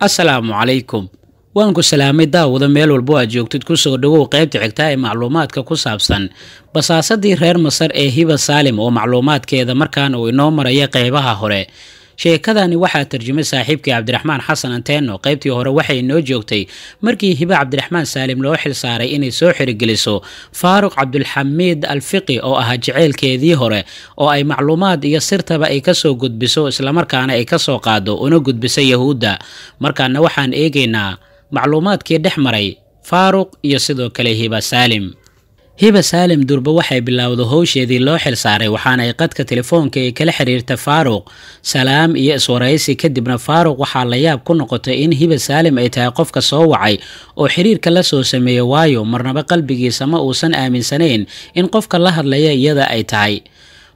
asalaamu calaykum. Waan ku salaamay daawada meel walbo aad joogtid ku soo dhowow qaybta xigta ee macluumaadka ku saabsan basaasadii reer masar ee hiba saalim oo macluumaadkeeda markaan uu inoo maraya qeybaha hore sheekadani waxaa tarjumay saaxiibkii cabdiraxmaan xasan anteeno qaybtii hore waxay inoo joogtay markii hiba cabdiraxmaan saalim loo xil saaray inay soo xirigeliso faaruq cabdulxamiid alfiqi oo ahaa jaceylkeedii hore oo ay macluumaad iyo sirtaba ay ka soo gudbiso islamarkaana ay ka soo qaado una gudbiso yahuudda. Markaana waxaan eegaynaa macluumaadkii dhex maray faaruq iyo sidoo kale hiba saalim hiba saalim durba waxay bilowda howsheedii loo xil saaray waxaana ay qadka telefoonka ay kala xiriirta faaruq salaam iyo iswaraysi kadibna faaruq waxaa la yaab ku noqotay in hiba saalim ay tahay qofka soo wacay oo xiriirka la soo sameeya waayo marnaba qalbigiisa ma uusan aaminsanayn in qofka la hadlaya iyada ay tahay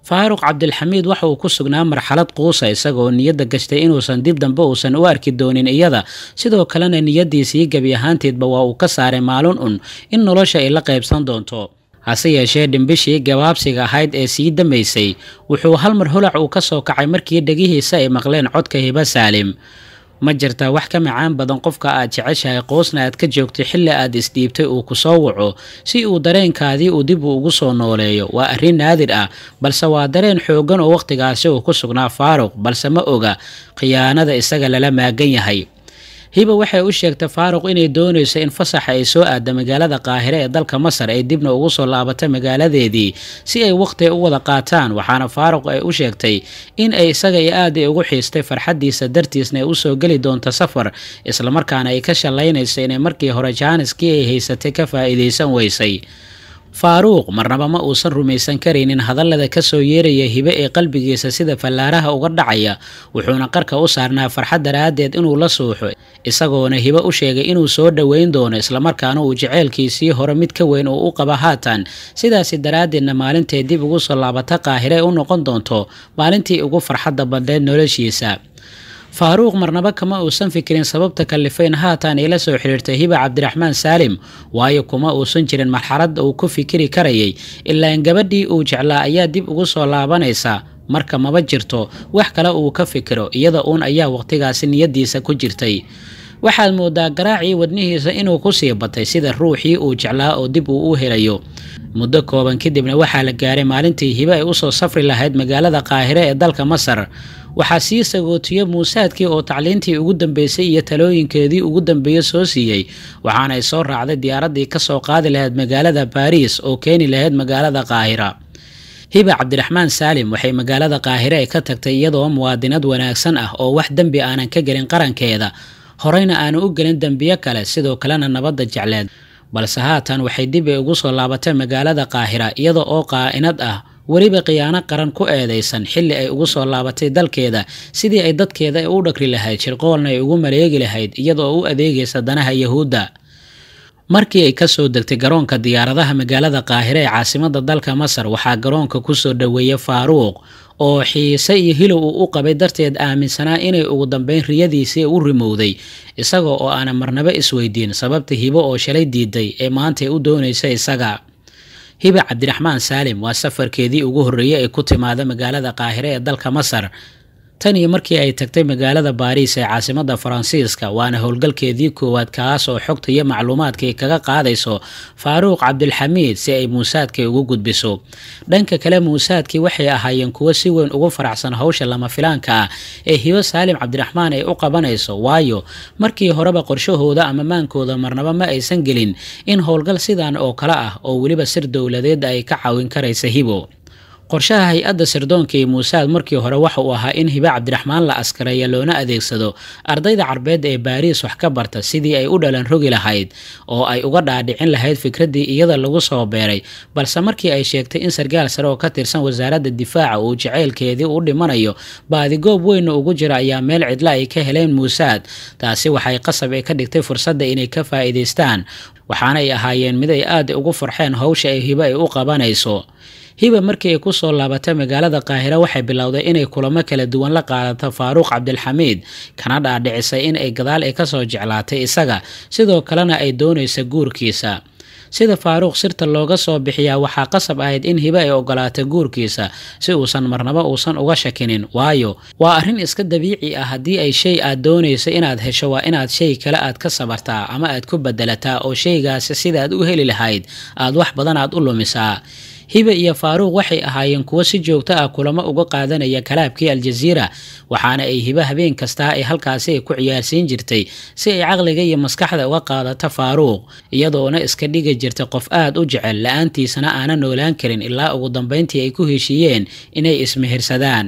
faaruq cabdilxamiid waxa uu ku sugnaa marxalad quusa isagoo niyadda gashtay inuusan dib dambe uusan u arki doonin iyada. Sidoo kalena niyaddiisii gebi ahaanteedba waa uu ka saaray maalin un in nolosha ay la qaybsan doonto. Hase yeeshee dhimbishii gabaabsiga ahayd ee sii damaysay wuxuu hal mar holac uu ka soo kacay markii dhegihiisa ay maqleen codka hiba saalim ma jirtaa wax ka macaan badan qofka aad jeceshahay. Qoosna aad ka joogtay xilli aad isdhiibtay uu ku soo waco si uu dareenkaadii uu dib uu ugu soo nooleeyo. Waa arrin naadir ah balse waa dareen xooggan oo wakhtigaasi uu ku sugnaa faaruq balse ma oga khiyaanada isaga lala maagan yahay hiba waxay u sheegtay faaruq inay doonayso in fasaxa ay soo aada magaalada qaahire ee dalka masar ay dibna ugu soo laabatay magaaladeedii si ay wakhti u wada qaataan waxaana faaruq ay u sheegtay in ay isaga iyo aad ay ugu xiistay farxaddiisa dartiisna ay u soo geli doonto safar islamarkaana ay ka shallaynayso inay markii hore jaaniskii ay haysatay ka faa'iidaysan weysay faaruuq marnaba ma uusan rumaysan karaynin hadallada ka soo yeeraya hibe ee qalbigiisa sida fallaaraha uga dhacaya wuxuuna qarka u saarnaa farxad daraaddeed inuu la suuxo isagoona hibe u sheegay inuu soo dhoweyn doono islamarkaana uu jaceylkiisii hore mid ka weyn uu u qaba haatan. Sidaasi daraaddeedna maalintay dib ugu soo laabata qaahire u noqon doonto maalintii ugu farxadda badneed noloshiisa faaruuq marnaba kama uusan fikirin sababta kalifayn haatan ay soo xiriirtay hiba cabdiraxmaan saalim. Waayo kuma uusan jirin marxaladda uu ku fikiri karayay. Ilaan gabadhii uu jeclaa ayaa dib ugu soo laabanaysa. Marka maba jirto wax kale uu ka fikiro iyada uun ayaa waqtigaasi niyaddiisa ku jirtay. Waxaad moodaa garaacii wadnihiisa inuu ku sii batay sida ruuxii uu jeclaa oo dib uu u helayo. Muddo kooban kadibna waxaa la gaaray maalintii hibe ay u soo safri lahayd magaalada qaahire ee dalka masar waxaa sii sagootiye muusaadkii oo tacliintii ugu dambeysay iyo talooyinkeedii ugu dambeeye soo siiyey waxaana ay soo raacday diyaaraddii ka soo qaadi lahayd magaalada baariis oo keeni lahayd magaalada qaahira. Hiba cabdiraxmaan saalim waxay magaalada qaahire ka tagtay iyadoo muwaadinad wanaagsan ah oo wax dembi aanan ka gelin qarankeeda horeyna aanu u gelin dembiyo kale sidoo kalena nabadda jecleed. Balse haatan waxay dib ay ugu soo laabatay magaalada qaahira iyada oo qaa'inad ah weliba khiyaano qaran ku eedaysan xilli ay ugu soo laabatay dalkeeda sidii ay dadkeeda u dhagri lahayd shirqoolna ay ugu maleegi lahayd iyada oo u adeegaysa danaha yahuudda markii ay ka soo degtay garoonka diyaaradaha magaalada qaahire ee caasimada dalka masar waxaa garoonka ku soo dhoweeyay faaruuq oo xiise iyo hilow uu u qabay darteed aaminsanaa inay ugu dambeyn riyadiisii u rimowday isaga oo aanan marnaba isweydiin sababta hibo oo shalay diiday ee maantay u doonaysa isaga hiba cabdiraxmaan saalim waa safarkeedii ugu horreeyey ay ku timaada magaalada qaahire ee dalka masar tan iyo markii ay tagtay magaalada baariis ee caasimada faransiiska waana howlgalkeedii koowaad kaas oo xogta iyo macluumaadka ay kaga qaadayso faaruuq cabdilxamiid si ay muusaadka ugu gudbiso. Dhanka kale muusaadkii waxay ahaayeen kuwo si weyn ugu faraxsan hawsha lama filaanka ah ee hibo saalim cabdiraxmaan ay u qabanayso waayo markii horeba qorshahooda ama maankooda marnaba ma aysan gelin in howlgal sidan oo kale ah oo weliba sir dowladeed ay ka caawin karaysa hibo qorshaha hay'adda sirdoonka ee muusaad markii hore waxa uu ahaa in hibe cabdiraxmaan la askareeya loona adeegsado ardayda carbeed ee baariis wax ka barta sidii ay u dhalan rogi lahayd oo ay uga dhaadhicin lahayd fikraddii iyada lagu soo beeray balse markii ay sheegtay in sarkaal sare oo ka tirsan wasaaradda difaaca uu jaceylkeedii u dhimanayo baadigoob weynna ugu jira ayaa meel cidla ay ka heleen muusaad taasi waxay qasab ay ka dhigtay fursadda inay ka faa'iidaystaan waxaana ay ahaayeen mid ay aad ugu farxeen howsha ay hibe ay u qabanayso hiba markii ay ku soo laabatay magaalada qaahire waxay bilowday inay kulamo kala duwan la qaadato faaruuq cabdilxamiid. Kana dhaadhicisay in ay gadaal ay ka soo jeclaatay isaga sidoo kalena ay doonaysa guurkiisa. Sida faaruuq sirta looga soo bixiyaa waxaa qasab ahayd in hibe ay ogolaata guurkiisa si uusan marnabo uusan uga shakinin. Waayo waa arrin iska dabiici ah haddii ay shay aad doonayso inaad hesho waa inaad shay kale aad ka sabartaa ama aad ku bedelataa oo shaygaasi sidaad u heli lahayd aad wax badan aad u lumisaa hibe iyo faaruuq waxay ahaayeen kuwo si joogto ah kulamo uga qaadanaya kalaabkii aljaziira waxaana ay hibe habeen kastaa ay halkaasi ay ku ciyaarsiin jirtay si ay caqliga iyo maskaxda uga qaadato faaruuq iyadoona iska dhigi jirtay qof aad u jecel la'aantiisana aanan noolaan karin ilaa ugu dambeyntii ay ku heshiiyeen inay ismehirsadaan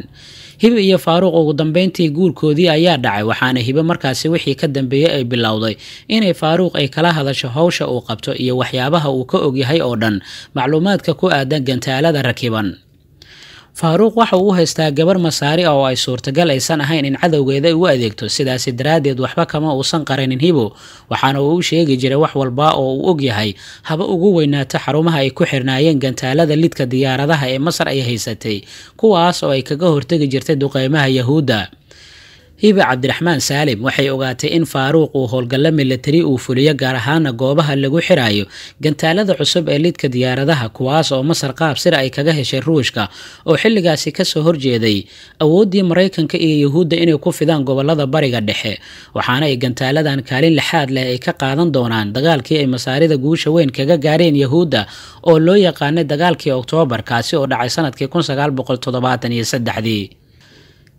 hibe iyo faaruuq ugu dambeyntii guurkoodii ayaa dhacay waxaana hibe markaasi wixii ka dambeeyey ay bilowday inay faaruuq ay kala hadasho howsha uu qabto iyo waxyaabaha uu ka ogyahay oo dhan. Macluumaadka ku aadan gantaalada rakiban faaruuq waxa uu u haystaa gabar masaari ah oo ay suurtagal aysan ahayn in cadowgeeda ay u adeegto. Sidaasi daraaddeed waxba kama uusan qarinin hibo. Waxaana uu u sheegi jiray wax walba oo uu og yahay. Haba ugu weynaato xarumaha ay ku xirnaayeen gantaalada lidka diyaaradaha ee masar ay haysatay kuwaas oo ay kaga hortegi jirtay duqeymaha yahuudda hibe cabdiraxmaan saalim waxay ogaatay in faaruuq uu howlgallo milatari uu fuliyo gaar ahaana goobaha lagu xiraayo gantaalada cusub ee lidka diyaaradaha kuwaas oo masar qaab sir ay kaga heshay ruushka oo xilligaasi ka soo horjeeday awooddii maraykanka iyo yuhuudda inay ku fidaan gobollada bariga dhexe waxaana ay gantaaladan kaalin lixaad leh ay ka qaadan doonaan dagaalkii ay masaarida guusha weyn kaga gaareen yahuudda oo loo yaqaanay dagaalkii oktoobar kaasi oo dhacay sannadkii ii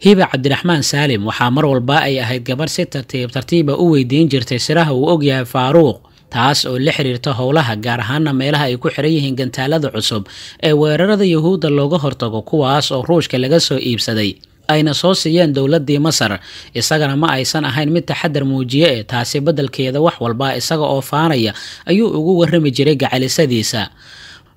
hibe cabdiraxmaan saalim waxaa mar walba ay ahayd gabar si tartiib tartiiba u weydiin jirtay siraha uu ogyahay faaruuq taas oo la xiriirta howlaha gaar ahaana meelaha ay ku xiran yihiin gantaalada cusub ee weerarada yuhuudda looga hortago kuwaas oo ruushka laga soo iibsaday. Ayna soo siiyeen dowladii masar isagana ma aysan ahayn mid taxadar muujiye e taasi beddelkeeda wax walba isaga oo faanaya ayuu ugu warrami jiray gacalisadiisa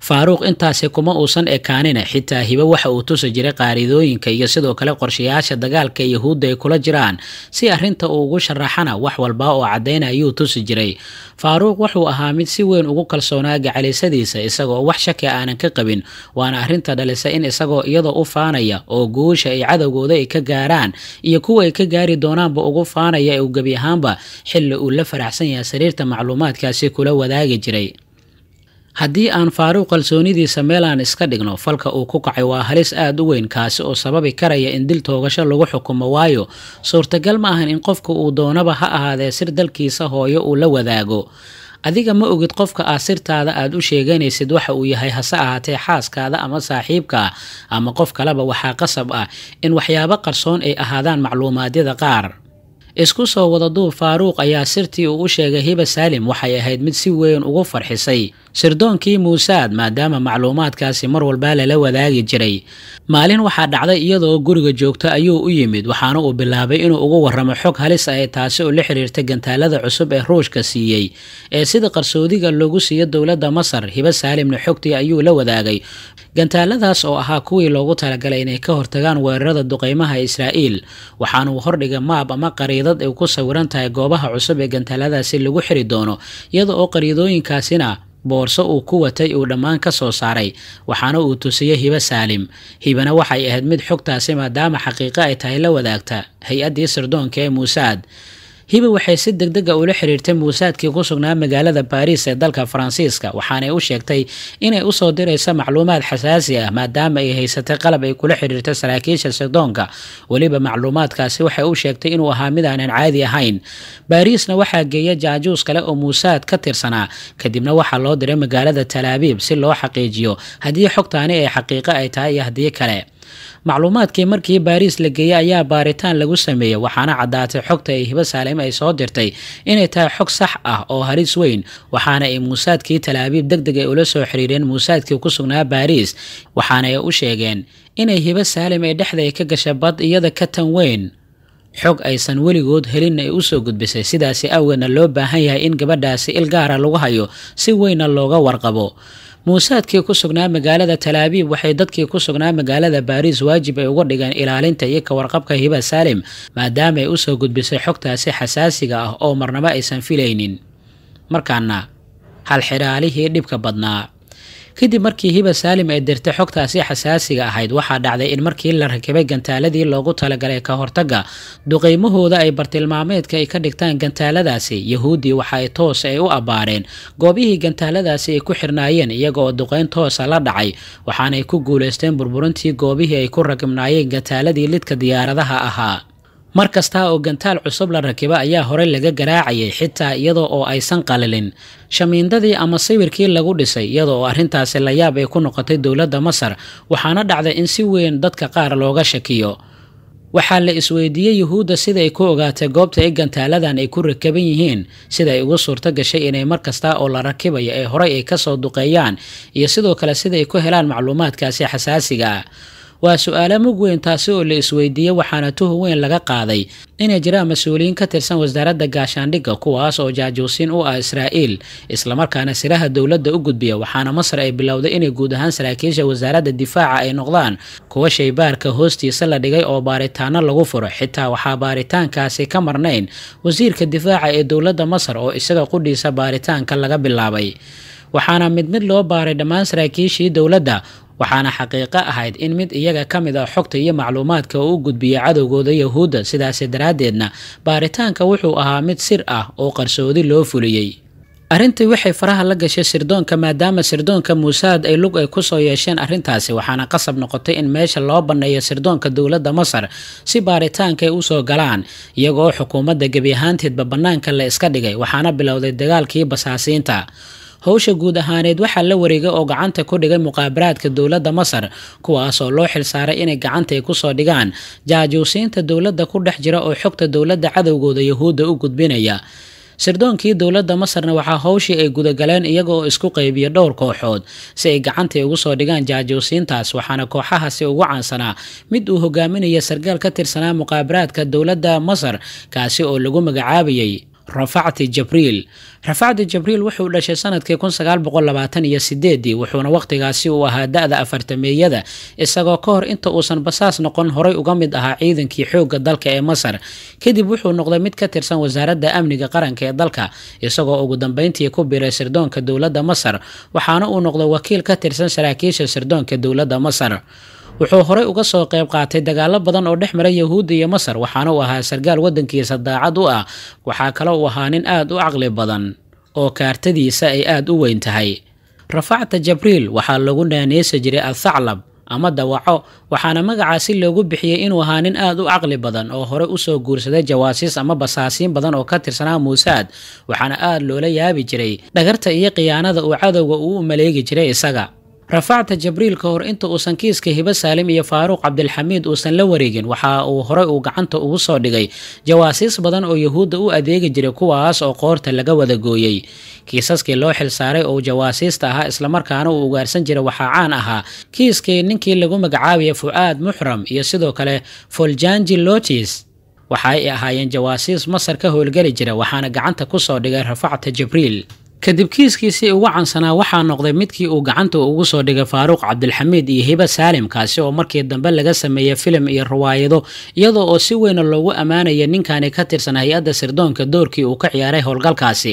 faaruuq intaasi kuma uusan ekaanina xitaa hibe waxa uu tusi jiray qaaridooyinka iyo sidoo kale qorshayaasha dagaalka yahuudda ay kula jiraan si arrinta uu ugu sharaxana wax walba oo caddayna ayuu tusi jiray. Faaruuq wuxuu ahaa mid si weyn ugu kalsoonaa gacalisadiisa isagoo wax shaki aanan ka qabin waana arrinta dhalisa in isagoo iyadoo u faanaya oo guusha ay cadowgooda ay ka gaaraan iyo kuwa ay ka gaari doonaanba ugu faanaya uu gebi ahaanba xilli uu la faraxsan yahay sariirta macluumaadkaasi kula wadaagi jiray haddii aan faaruuq kalsoonidiisa meel aan iska dhigno falka uu ku kacay waa halis aada u weyn kaasi oo sababi karaya in dil toogasho lagu xukumo waayo. Suurtagal ma ahan in qofka uu doonaba ha ahaadee sir dalkiisa hooyo uu la wadaago. Adiga ma ogid qofka aad sirtaada aad u sheeganaysid waxa uu yahay hase ahaatee xaaskaada ama saaxiibka ama qof kaleba waxaa qasab ah in waxyaabo qarsoon ay ahaadaan macluumaadyada qaar. Isku soo wada duub faaruuq ayaa sirtii uu u sheegay hiba saalim waxay ahayd mid si weyn ugu farxisay sirdoonkii muusaad maadaama macluumaadkaasi mar walba lala wadaagi jiray. Maalin waxaa dhacday iyadoo guriga joogta ayuu u yimid waxaana uu bilaabay inuu ugu warramo xog halis ah taasi oo la xiriirta gantaalada cusub ee ruushka siiyey. Ee sida qarsoodiga loogu siiyo dowladda masar hiba saalimna xogtii ayuu la wadaagay. Gantaaladaas oo ahaa kuwii loogu talagalay inay ka hortagaan weerarada duqeymaha israa'iil waxaanuu hordhiga maab ama qariidad ay ku sawiran tahay goobaha cusub ee gantaaladaasi lagu xiri doono iyada oo qariidooyinkaasina boorso uu ku watay uu dhammaan ka soo saaray waxaana uu tusiyey hibe saalim. Hibana waxay ahayd mid xogtaasi maadaama xaqiiqo ay tahay la wadaagta hay'addii sirdoonka ee muusaad hiba waxay si deg dega ula xiriirtay muusaadkii ku sugnaa magaalada baariis ee dalka faransiiska waxaanay u sheegtay inay u soo dirayso macluumaad xasaasi ah maadaama ay haysatay qalab ay kula xiriirto saraakiisha sirdoonka weliba macluumaadkaasi waxay u sheegtay inuu ahaa mid aanan caadi ahayn. Baariisna waxaa geeya jaajuus kale oo muusaad ka tirsanaa kadibna waxaa loo diray magaalada talaabiib si loo xaqiijiyo haddii xogtaani ay xaqiiqo ay tahay iyo haddii kale macluumaadkii markii baariis la geeyey ayaa baaritaan lagu sameeyey waxaana caddaatay xogta ay hibo saalim ay soo dirtay inay tahay xog sax ah oo halis weyn waxaana ay muusaadkii talaabiib deg deg ay ula soo xiriireen muusaadkii ku sugnaa baariis waxaana ay u sheegeen inay hibo saalim ee dhexda ay ka gashay bad iyada ka tan weyn. Xog aysan weligood helin ay u soo gudbisay sidaasi awgeedna loo baahan yahay in gabadhaasi il gaara lagu hayo si weynna looga warqabo muusaadkii ku sugnaa magaalada talaabiib waxay dadkii ku sugnaa magaalada baariis waajib ay uga dhigeen ilaalinta iyo ka warqabka hiba saalim maadaama ay u soo gudbisay xogtaasi xasaasiga ah oo marnabo aysan filaynin. Markaana halxidhaalihii dhibka badnaa kadib markii hiba saalim ay dirtay xogtaasi xasaasiga ahayd waxaa dhacday in markii la rakibay gantaaladii loogu talagalay ka hortaga duqeymahooda ay bartilmaameedka ay ka dhigtaan gantaaladaasi yahuuddii waxa ay toos ay u abbaareen goobihii gantaaladaasi ay ku xirnaayeen iyaga oo duqeyn toosa la dhacay waxaanay ku guulaysteen burburintii goobihii ay ku rakibnaayeen gantaaladii lidka diyaaradaha ahaa mar kasta oo gantaal cusub la rakiba ayaa horey laga garaacayay xitaa iyadoo oo aysan qalalin. Shamiindadii ama sawirkii lagu dhisay iyada oo arrintaasi la yaab ay ku noqotay dowladda masar waxaana dhacday in si weyn dadka qaar looga shakiyo. Waxaa la isweydiiyey yuhuudda sida ay ku ogaatay goobta ay gantaaladan ay ku rakaban yihiin sida ay ugu suurto gashay inay mar kasta oo la rakibayo ee horey ay ka soo duqeeyaan iyo sidoo kale sida ay ku helaan macluumaadkaasi xasaasiga ah waa su'aalo mug weyn taasi oo la isweydiiyey waxaana tuhun weyn laga qaaday. Inay jiraan mas'uuliyiin ka tirsan wasaaradda gaashaandhigga kuwaas oo jaajuusiin u ah israa'iil islamarkaana siraha dowladda u gudbiya waxaana masar ay bilowday inay guud ahaan saraakiisha wasaaradda difaaca ay noqdaan. Kuwa shaybaarka hoostiisa la dhigay oo baaritaano lagu furo xitaa waxaa baaritaankaasi ka marnayn. Wasiirka difaaca ee dowladda masar oo isaga qudhiisa baaritaanka laga bilaabay. Waxaana mid mid loo baaray dhammaan saraakiishii dowladda waxaana xaqiiqo ahayd in mid iyaga ka mid ah xogta iyo macluumaadka uu u gudbiyey cadowgooda yahuudda sidaasi daraaddeedna baaritaanka wuxuu ahaa mid sir ah oo qarsoodi loo fuliyey. Arrintii waxay faraha la gashay sirdoonka maadaama sirdoonka muusaad ay lug ay ku soo yeesheen arrintaasi waxaana qasab noqotay in meesha loo banneeyo sirdoonka dowladda masar si baaritaanka ay u soo galaan iyagoo xukuumadda gebi ahaanteedba bannaanka la iska dhigay waxaana bilowday dagaalkii basaasiinta howsha guud ahaaneed waxaa la wareegay oo gacanta ku dhigay muqaabaraadka dowladda masar kuwaas oo loo xilsaaray inay gacanta ay ku soo dhigaan. Jaajuusiinta dowladda ku dhex jira oo xogta dowladda cadowgooda yahuudda u gudbinaya. Sirdoonkii dowladda masarna waxaa howshii ay gudagaleen iyaga oo isku qaybiya dhowr kooxood si ay gacanta ugu soo dhigaan jaajuusiintaas waxaana kooxahaasi ugu caansanaa mid uu hogaaminaya sarkaal ka tirsanaa muqaabaraadka dowladda masar kaasi oo lagu magacaabayay rafacti jabriil rafacti jabriil wuxuu dhashay sannadkii iyo sideedii wuxuuna wakhtigaasi uu ahaa da-da afartameeyada isagoo ka hor inta uusan basaas noqon horay uga mid ahaa ciidankii xoogga dalka ee masar. Kadib wuxuu noqday mid ka tirsan wasaaradda amniga qaranka ee dalka isagoo ugu dambeyntii ku biray sirdoonka dowladda masar waxaana uu noqday wakiil ka tirsan saraakiisha sirdoonka dowladda masar wuxuu horey uga soo qayb qaatay dagaalo badan oo dhex mara yahuudda iyo masar waxaana uu ahaa sarkaal waddankiisa daacad u ah. Waxaa kale uu ahaa nin aad u caqli badan oo kaartadiisa ay aad u weyn tahay. Rafacta jabriil waxaa lagu naaneysa jiray althaclab ama dawaco waxaana magacaasi loogu bixiyey inuu ahaa nin aad u caqli badan oo horey u soo guursaday jawaasiis ama basaasiin badan oo ka tirsanaa muusaad waxaana aad loola yaabi jiray. Dhagarta iyo khiyaanada uu cadowga uu u maleegi jiray isaga rafacta jabriil ka hor inta uusan kiiska hibo saalim iyo faaruuq cabdilxamiid uusan la wareegin waxa uu horey uu gacanta ugu soo dhigay. Jawaasiis badan oo yahuudda u adeegi jiray kuwaas oo qoorta laga wada gooyey kiisaskii loo xilsaaray oo jawaasiista ahaa islamarkaana uu ugaarsan jiray waxaa caan ahaa. Kiiskii ninkii lagu magacaabaya fu'aad muxram iyo sidoo kale foljanji lotis waxa ay ahaayeen jawaasiis masar ka howlgeli jira waxaana gacanta ku soo dhigay rafacta jabriil kadib kiiskiisii ugu cansanaa waxaa noqday midkii uu gacanta ugu soo dhigay faaruuq cabdilxamiid iyo hiba saalim kaasi oo markii dambe laga sameeyey filim iyo riwaayado iyadoo oo si weyna loogu ammaanaya ninkani ka tirsan hay'adda sirdoonka doorkii uu ka ciyaaray howlgalkaasi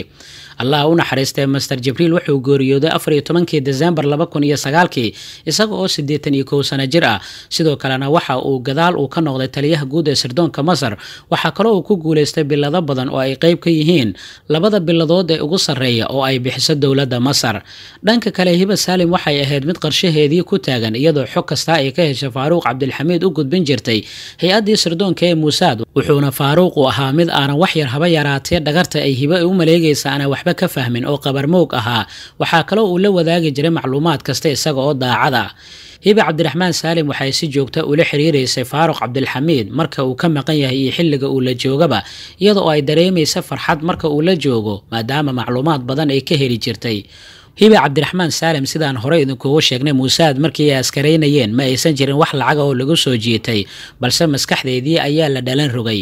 allah u naxariistay master jibriil wuxuu geeriyooday afar iyo tobankii desembar laba kun iyo sagaalkii isaga oo siddeetan iyo kow sano jir ah. Sidoo kalena waxa uu gadaal uu ka noqday taliyaha guud ee sirdoonka masar. Waxaa kaloo uu ku guulaystay bilado badan oo ay qeyb ka yihiin labada biladood ee ugu sarreeya oo ay bixiso dowladda masar. Dhanka kale hiba saalim waxay ahayd mid qarshaheedii ku taagan iyadoo xog kasta ay ka heshay faaruuq cabdilxamiid u gudbin jirtay hay'addii sirdoonka ee muusaad wuxuuna faaruuq u ahaa mid aanan wax yar haba yaraatee dhagarta ay hiba u maleegaysa ana waxba ka fahmin oo qabarmoog ahaa. Waxaa kaloo uu la wadaagi jiray macluumaad kasta isaga oo daacad ah hiba cabdiraxmaan saalim waxay si joogta ula xiriiraysay faaruq cabdilxamiid marka uu ka maqan yahay iyo xilliga uu la joogaba iyada oo ay dareemaysa farxad marka uu la joogo maadaama macluumaad badan ay ka heli jirtay. Hiba cabdiraxmaan saalim sidaan horey idinkugu sheegnay muusaad markii ay askaraynayeen ma aysan jirin wax lacaga oo lagu soo jiitay balse maskaxdeedii ayaa la dhalan rogay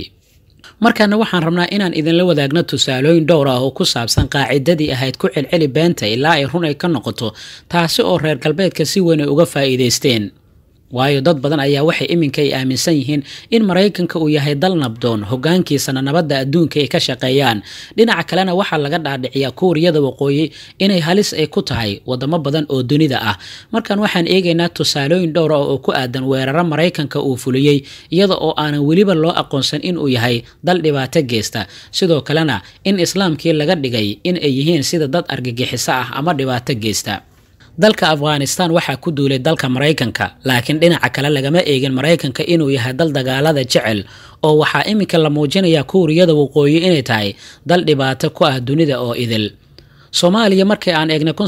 markaana waxaan rabnaa inaan idinla wadaagno tusaalooyin dhowr ah oo ku saabsan qaacidadii ahayd ku celceli beenta ilaa ay run ay ka noqoto taasi oo reer galbeedka si weyn ay uga faa'iidaysteen waayo dad badan ayaa waxay iminka ay aaminsan yihiin in maraykanka uu yahay dal nabdoon hogaankiisana nabadda adduunka ay ka shaqeeyaan. Dhinaca kalena waxaa laga dhaadhiciyaa kuuriyada waqooyi inay halis ay ku tahay wadamo badan oo dunida ah. Markan waxaan eegaynaa tusaalooyin dhowr ah oo ku aadan weeraro maraykanka uu fuliyey iyada oo aanan weliba loo aqoonsan inuu yahay dal dhibaato geysta. Sidoo kalena in islaamkii laga dhigay in ay yihiin sida dad argagixiso ah ama dhibaato geysta dalka afghanistan waxaa ku duulay dalka maraykanka laakiin dhinaca kale lagama eegin maraykanka inuu yahay dal dagaalada jecel oo waxaa iminka la muujinayaa kuuriyada waqooyi inay tahay dal dhibaato ku ah dunida oo idil soomaaliya markii aan eegnay kun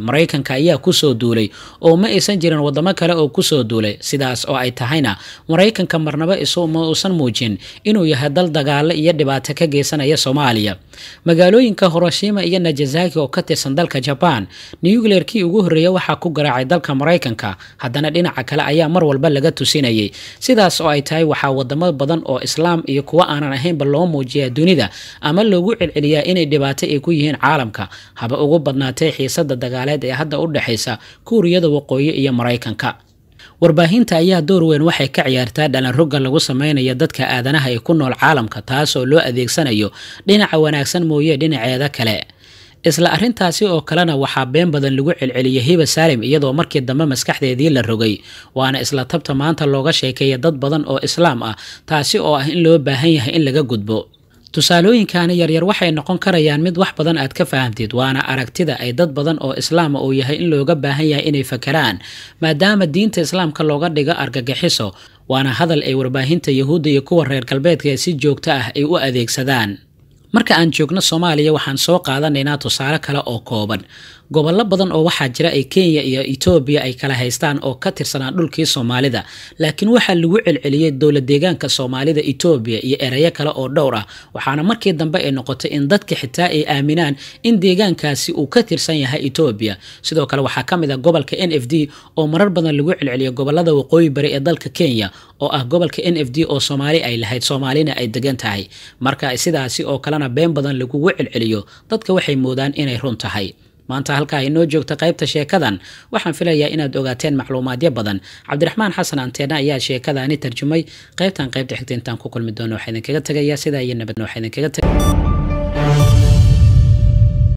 maraykanka ayaa ku soo duulay oo ma aysan jirin wadamo kale oo ku soo duulay. Sidaas oo ay tahayna maraykanka marnaba ma uusan muujin inuu yahay dal dagaalo iyo dhibaato ka geysanaya soomaaliya. Magaalooyinka horoshima iyo najazaki oo ka tirsan dalka jabaan newglerkii ugu horreeya waxaa ku garaacay dalka maraykanka. Haddana dhinaca kale ayaa mar walba laga tusinayay. Sidaas oo ay tahay waxaa wadamo badan oo islaam iyo kuwo aanan ahaynba loo muujiyaa dunida ama loogu celceliyaa inay dhibaato ku yihiin caalamka. Haba ugu badnaatay xiisada dagaaleed ee hadda u dhexaysa kuuriyada waqooyi iyo maraykanka. Warbaahinta ayaa door weyn waxay ka ciyaartaa dhalanroga lagu samaynayo dadka aadanaha ee ku nool caalamka taasoo loo adeegsanayo dhinaca wanaagsan mooye dhinaceeda kale. Isla arrintaasi oo kalena waxaa been badan lagu celceliyay hiba saalim iyadoo markii dambe maskaxdeedii la rogay waana isla tabta maanta looga sheekeeya dad badan oo islaam ah taasi oo ah in loo baahan yahay in laga gudbo tusaalooyinkani yaryar waxay noqon karayaan mid wax badan aad ka fahamtid waana aragtida ay dad badan oo islaama uu yahay in looga baahan yahay inay fakeraan maadaama diinta islaamka looga dhigo argagixiso waana hadal ay warbaahinta yahuudda iyo kuwa reer galbeedka si joogto ah ay u adeegsadaan. Marka aan joogno soomaaliya waxaan soo qaadanaynaa tusaale kale oo kooban gobollo badan oo waxaa jira ay kenya iyo etoobiya ay kala haystaan oo ka tirsanaan dhulkii soomaalida. Laakiin waxaa lagu celceliyey dowla deegaanka soomaalida etoobiya iyo erayo kale oo dhowr ah waxaana markii dambe ay noqotay in dadka xitaa ay aaminaan in deegaankaasi uu ka tirsan yahay etoobiya sidoo kale waxaa ka mid ah gobolka n f d oo marar badan lagu celceliyo gobollada waqooyi bari ee dalka kenya oo ah gobolka n f d oo soomaali ay lahayd soomaalina ay degan tahay. Marka sidaasi oo kalena been badan lagugu celceliyo dadka waxay moodaan inay run tahay maanta halkaa inoo joogta qaybta sheekadan. Waxaan filayaa inaad ogaateen macluumaadyo badan. Cabdiraxmaan xasan anteena ayaa sheekadaani tarjumay. Qaybtan qaybta xigta intaan ku kulmi doono waxaa idinkaga tegayaa sidaa iyo nabadna waxaa idinkaga